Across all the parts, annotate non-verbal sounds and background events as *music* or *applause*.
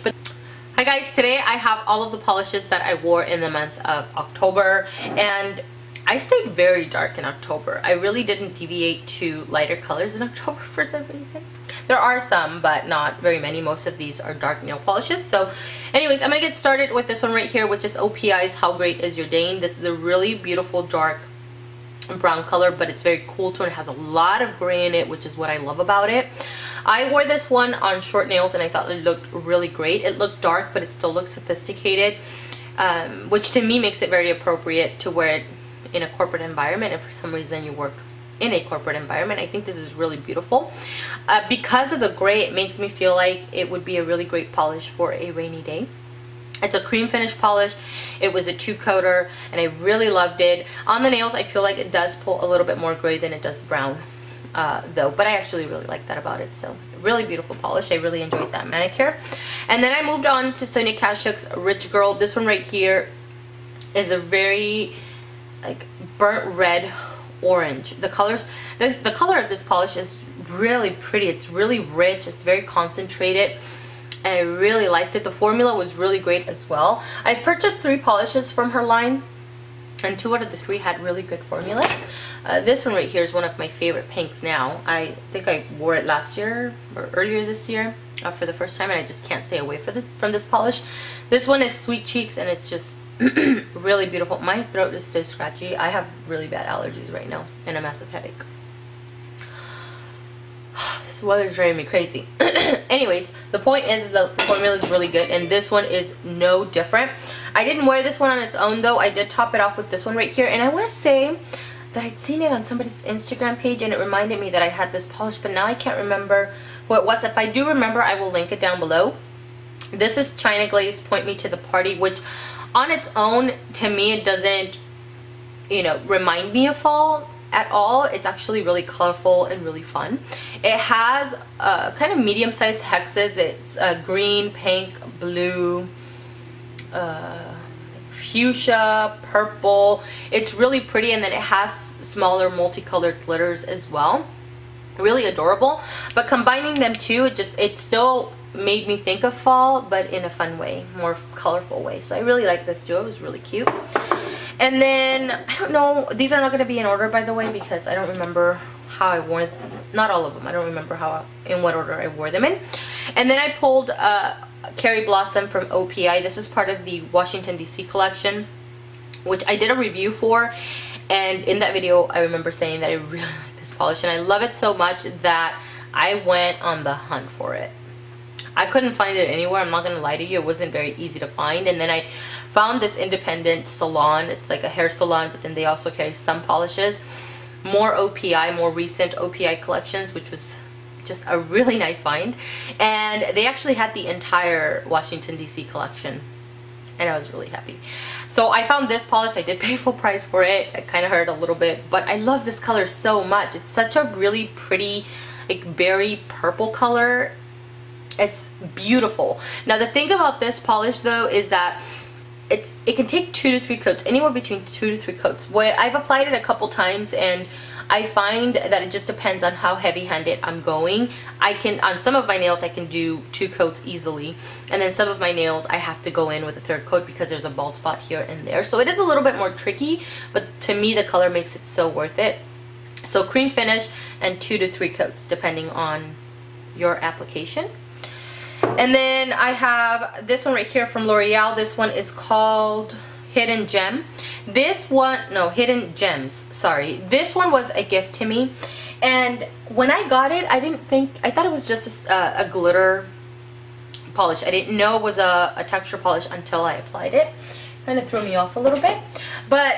But Hi guys, today I have all of the polishes that I wore in the month of October and I stayed very dark in October. I really didn't deviate to lighter colors in *laughs* October for some reason. There are some, but not very many. Most of these are dark nail polishes. So anyways, I'm going to get started with this one right here, which is OPI's How Great Is Your Dane. This is a really beautiful dark brown color, but it's very cool tone. It has a lot of gray in it, which is what I love about it. I wore this one on short nails and I thought it looked really great. It looked dark, but it still looks sophisticated, um, which to me makes it very appropriate to wear it in a corporate environment if for some reason you work in a corporate environment. I think this is really beautiful. Uh, because of the gray, it makes me feel like it would be a really great polish for a rainy day. It's a cream finish polish. It was a two coater and I really loved it. On the nails, I feel like it does pull a little bit more gray than it does brown uh, though, but I actually really like that about it. So really beautiful polish. I really enjoyed that manicure. And then I moved on to Sonia Kashuk's Rich Girl. This one right here is a very like burnt red orange. The colors, the, the color of this polish is really pretty. It's really rich. It's very concentrated. And I really liked it. The formula was really great as well. I've purchased three polishes from her line and two out of the three had really good formulas. Uh, this one right here is one of my favorite pinks now. I think I wore it last year or earlier this year uh, for the first time and I just can't stay away the, from this polish. This one is Sweet Cheeks and it's just *clears throat* really beautiful. My throat is so scratchy. I have really bad allergies right now and a massive headache. *sighs* this weather is driving me crazy. *clears throat* Anyways, the point is, is the formula is really good and this one is no different. I didn't wear this one on its own though. I did top it off with this one right here. And I want to say that I'd seen it on somebody's Instagram page and it reminded me that I had this polish. But now I can't remember who it was. If I do remember, I will link it down below. This is China Glaze Point Me to the Party, which on its own, to me, it doesn't, you know, remind me of fall at all. It's actually really colorful and really fun. It has uh, kind of medium-sized hexes. It's uh, green, pink, blue, uh, fuchsia, purple. It's really pretty and then it has smaller multicolored glitters as well. Really adorable. But combining them two, it just, it still made me think of fall, but in a fun way, more colorful way. So I really like this too. It was really cute. And then, I don't know, these are not going to be in order, by the way, because I don't remember how I wore them. Not all of them. I don't remember how, in what order I wore them in. And then I pulled uh, Kerry Blossom from OPI. This is part of the Washington DC collection, which I did a review for. And in that video, I remember saying that I really *laughs* like this polish. And I love it so much that I went on the hunt for it. I couldn't find it anywhere. I'm not going to lie to you. It wasn't very easy to find. And then I found this independent salon. It's like a hair salon, but then they also carry some polishes. More OPI, more recent OPI collections, which was just a really nice find. And they actually had the entire Washington DC collection and I was really happy. So I found this polish. I did pay full price for it. It kind of hurt a little bit, but I love this color so much. It's such a really pretty, like berry purple color. It's beautiful. Now the thing about this polish though is that it's it can take two to three coats, anywhere between two to three coats. What I've applied it a couple times and I find that it just depends on how heavy-handed I'm going. I can, on some of my nails, I can do two coats easily. And then some of my nails, I have to go in with a third coat because there's a bald spot here and there. So it is a little bit more tricky, but to me, the color makes it so worth it. So cream finish and two to three coats, depending on your application. And then I have this one right here from L'Oreal. This one is called hidden gem. This one no hidden gems sorry. This one was a gift to me. And when I got it I didn't think I thought it was just a, uh, a glitter polish. I didn't know it was a, a texture polish until I applied it. Kind of threw me off a little bit. But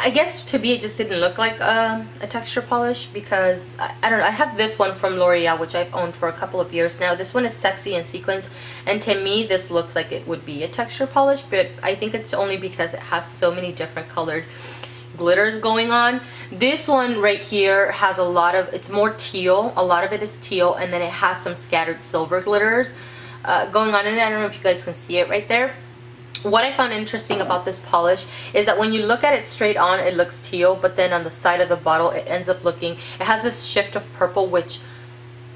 I guess to me it just didn't look like a, a texture polish because I, I, don't know I have this one from L'Oreal which I've owned for a couple of years now. This one is sexy and sequins and to me this looks like it would be a texture polish but I think it's only because it has so many different colored glitters going on. This one right here has a lot of it's more teal a lot of it is teal and then it has some scattered silver glitters uh, going on and I don't know if you guys can see it right there what I found interesting about this polish is that when you look at it straight on, it looks teal, but then on the side of the bottle, it ends up looking, it has this shift of purple, which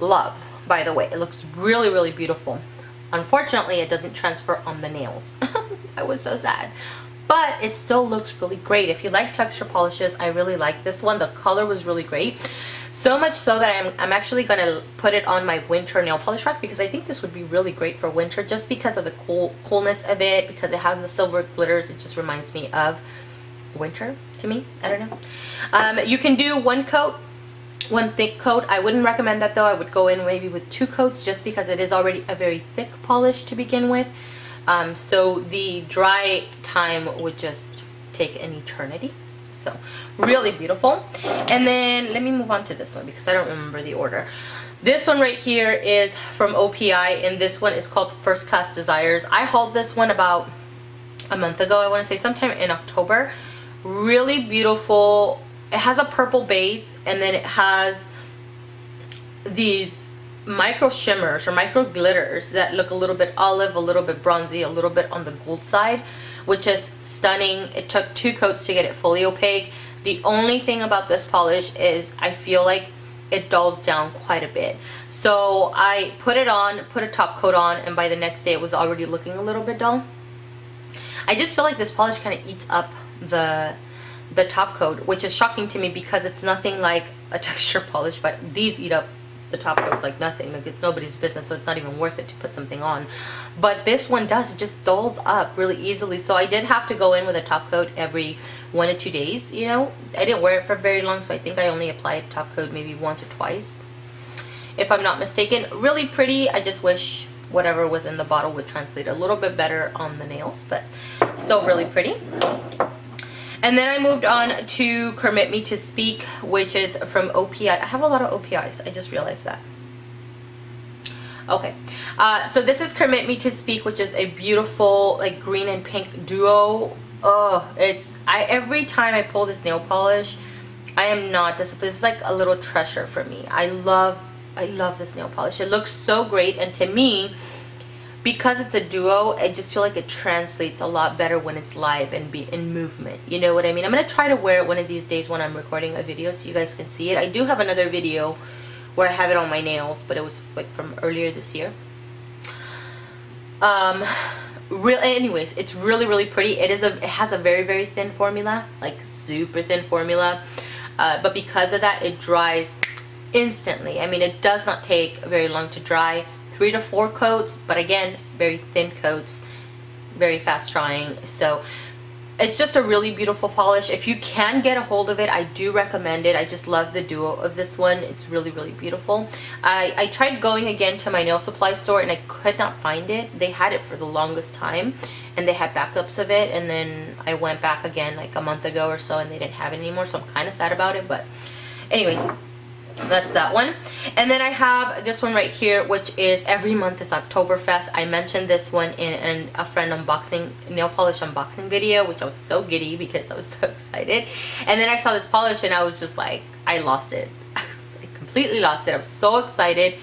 love, by the way. It looks really, really beautiful. Unfortunately, it doesn't transfer on the nails. *laughs* I was so sad. But it still looks really great. If you like texture polishes, I really like this one. The color was really great. So much so that I'm, I'm actually going to put it on my winter nail polish rack because I think this would be really great for winter just because of the cool coolness of it, because it has the silver glitters. It just reminds me of winter to me. I don't know. Um, you can do one coat one thick coat. I wouldn't recommend that though. I would go in maybe with two coats just because it is already a very thick polish to begin with. Um, so the dry time would just take an eternity. So really beautiful. And then let me move on to this one because I don't remember the order. This one right here is from OPI and this one is called First Class Desires. I hauled this one about a month ago. I want to say sometime in October. Really beautiful. It has a purple base and then it has these micro shimmers or micro glitters that look a little bit olive, a little bit bronzy, a little bit on the gold side, which is stunning. It took two coats to get it fully opaque. The only thing about this polish is I feel like it dulls down quite a bit. So I put it on, put a top coat on, and by the next day it was already looking a little bit dull. I just feel like this polish kind of eats up the the top coat, which is shocking to me because it's nothing like a *laughs* texture polish, but these eat up the top coat's like nothing. Like it's nobody's business, so it's not even worth it to put something on. But this one does, it just dulls up really easily. So I did have to go in with a top coat every one or two days, you know. I didn't wear it for very long, so I think I only applied top coat maybe once or twice. If I'm not mistaken. Really pretty. I just wish whatever was in the bottle would translate a little bit better on the nails, but still really pretty. And then I moved on to Kermit Me to Speak, which is from OPI. I have a lot of OPIs. I just realized that. Okay, uh, so this is Kermit Me to Speak, which is a beautiful like green and pink duo. Oh, it's I every time I pull this nail polish, I am not disappointed. It's like a little treasure for me. I love I love this nail polish. It looks so great, and to me, because it's a duo, I just feel like it translates a lot better when it's live and be in movement. You know what I mean? I'm to try to wear it one of these days when I'm recording a video so you guys can see it. I do have another video where I have it on my nails, but it was like from earlier this year. Um, real anyways, it's really, really pretty. It is a, it has a very, very thin formula, like super thin formula. Uh, but because of that, it dries instantly. I mean, it does not take very long to dry three to four coats, but again, very thin coats, very fast drying. So it's just a really beautiful polish. If you can get a hold of it, I do recommend it. I just love the duo of this one. It's really, really beautiful. I, I tried going again to my nail supply store and I could not find it. They had it for the longest time and they had backups of it. And then I went back again like a month ago or so and they didn't have it anymore. So I'm kind of sad about it. But anyways, that's that one and then I have this one right here which is every month is Oktoberfest. I mentioned this one in, in, a friend unboxing nail polish unboxing video which I was so giddy because I was *laughs* so excited. And then I saw this polish and I was just like I lost it. *laughs* I, completely lost it. I'm so excited.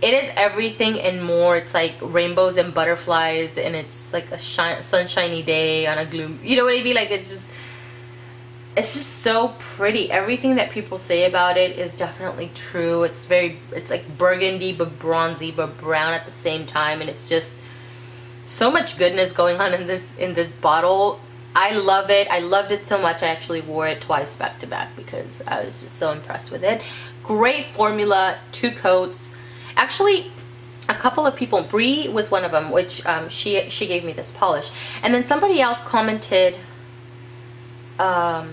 It is everything and more. It's like rainbows and butterflies and it's like a sunshiny day on a gloom you know what I mean? Like it's just it's just so pretty. Everything that people say about it is definitely true. It's very it's like burgundy but bronzy but brown at the same time and it's just so much goodness going on in this in this bottle. I love it. I loved it so much I actually wore it twice back to back because I was just so impressed with it. Great formula two coats. Actually a couple of people Brie was one of them which um, she she gave me this polish. And then somebody else commented um,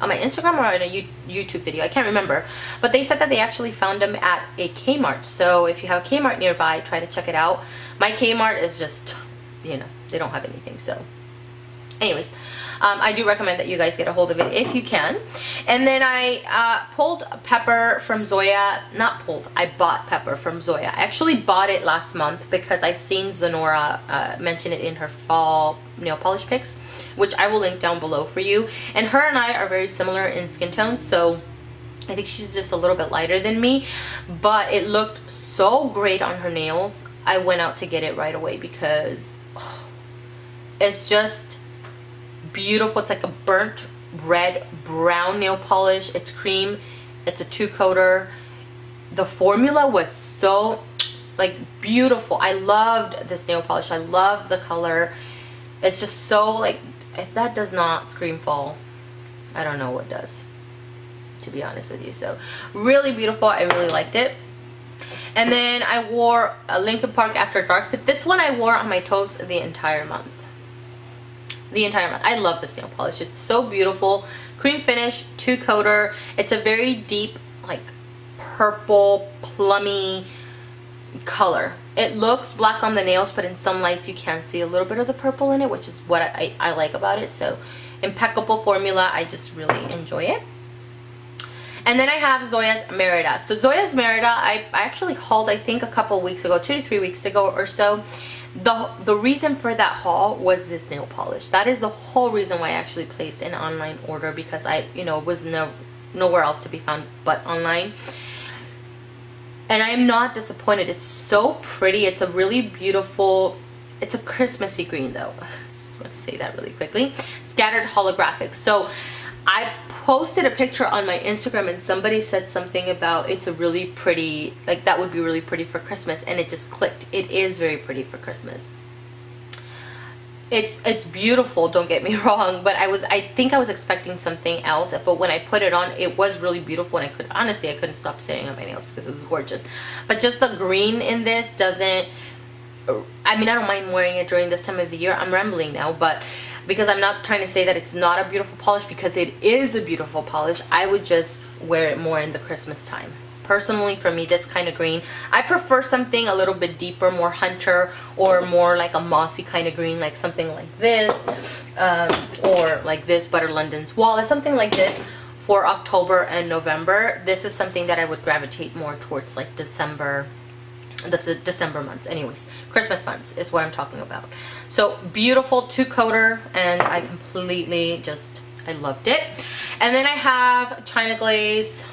on my Instagram or in a YouTube video. I can't remember. But they said that they actually found them at a Kmart. So if you have a Kmart nearby, try to check it out. My Kmart is just, you know, they don't have anything. So anyways, um, I do recommend that you guys get a hold of it if you can. And then I uh, pulled Pepper from Zoya. Not pulled, I bought Pepper from Zoya. I actually bought it last month because I seen Zenora uh, mention it in her fall nail polish picks which I will link down below for you. And her and I are very similar in skin tones, so I think she's just a little bit lighter than me, but it looked so great on her nails. I went out to get it right away because oh, it's just beautiful. It's like a burnt red brown nail polish. It's cream. It's a two coater. The formula was so like beautiful I loved this nail polish I love the color it's just so like if that does not scream fall I don't know what does to be honest with you so really beautiful I really liked it and then I wore a Lincoln Park After Dark but this one I wore on my toes the entire month the entire month. I love this nail polish. It's so beautiful. Cream finish two coater. It's a very deep like purple plummy color. It looks black on the nails but in some lights you can see a little bit of the purple in it which is what I, I, like about it. So impeccable formula. I just really enjoy it. And then I have Zoya's Merida. So Zoya's Merida, I actually hauled, I think, a couple weeks ago, two to three weeks ago or so. The, the reason for that haul was this nail polish. That is the whole reason why I actually placed an online order because I, you know, was no nowhere else to be found but online and I am not disappointed. It's so pretty. It's a really beautiful, it's a Christmassy green though. *laughs* I just want to say that really quickly. Scattered holographic. So I posted a picture on my Instagram and somebody said something about it's a really pretty, like that would be really pretty for Christmas and it just clicked. It is very pretty for Christmas. It's it's beautiful don't get me *laughs* wrong but i was i think i was expecting something else but when i put it on it was really beautiful and i could honestly i couldn't stop staring at my nails because it was gorgeous. But just the green in this doesn't i mean i don't mind wearing it during this time of the year. I'm rambling now but because i'm not trying to say that it's not a beautiful polish because it is a beautiful polish. I would just wear it more in the christmas time. Personally for me this kind of green i prefer something a little bit deeper more hunter or more like a mossy kind of green like something like this um, or like this butter london's wall or something like this for october and november. This is something that i would gravitate more towards like december this is december months. Anyways christmas months is what i'm talking about. So beautiful two coater and i completely just i loved it. And then i have china glaze.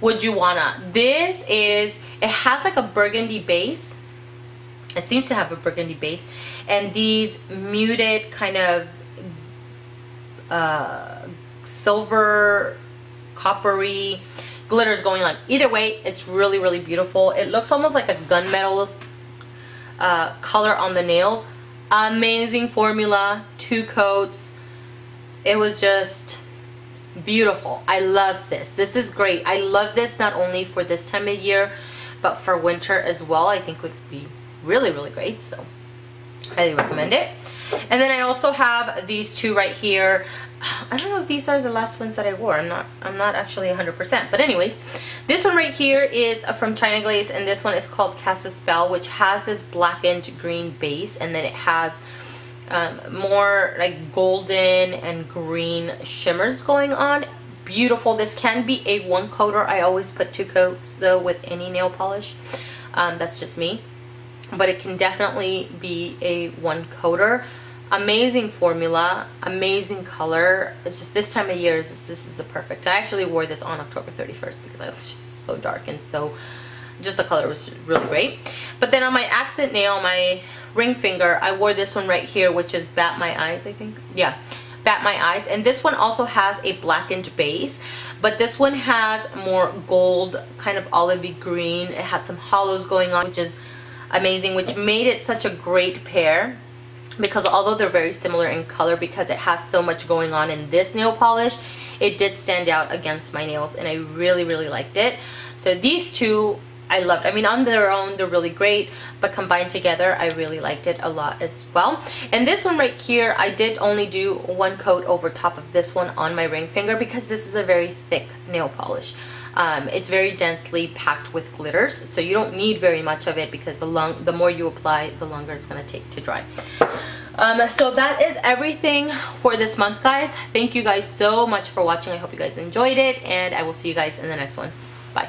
Would you wanna? This is it has like a burgundy base. It seems to have a burgundy base. And these muted kind of uh, silver coppery glitters going on either way it's really really beautiful. It looks almost like a gunmetal uh, color on the nails. Amazing formula two coats. It was just beautiful. I love this. This is great. I love this not only for this time of year but for winter as well. I think would be really really great so highly recommend it. And then i also have these two right here. I don't know if these are the last ones that I wore. I'm not I'm not actually 100%. But anyways, this one right here is from China Glaze and this one is called Cast a Spell which has this blackened green base and then it has um, more like golden and green shimmers going on. Beautiful. This can be a one coater. I always put two coats though with any nail polish. Um, that's just me but it can definitely be a one coater amazing formula amazing color. It's just this time of year is this is the perfect. I actually wore this on october 31st because i was so dark and so just the color was really great. But then on my accent nail my ring finger I wore this one right here which is Bat My Eyes I think. Yeah Bat My Eyes. And this one also has a blackened base but this one has more gold kind of olivey green. It has some holos going on which is amazing which made it such a great pair because although they're very similar in color because it has so much going on in this nail polish it did stand out against my nails and I really really liked it so these two I loved. I mean, on their own, they're really great, but combined together, I really liked it a lot as well. And this one right here, I did only do one coat over top of this one on my ring finger because this is a very thick nail polish. Um, it's very densely packed with glitters, so you don't need very much of it because the, long, the more you apply, the longer it's going to take to dry. Um, so that is everything for this month, guys. Thank you guys so much for watching. I hope you guys enjoyed it, and I will see you guys in the next one. Bye.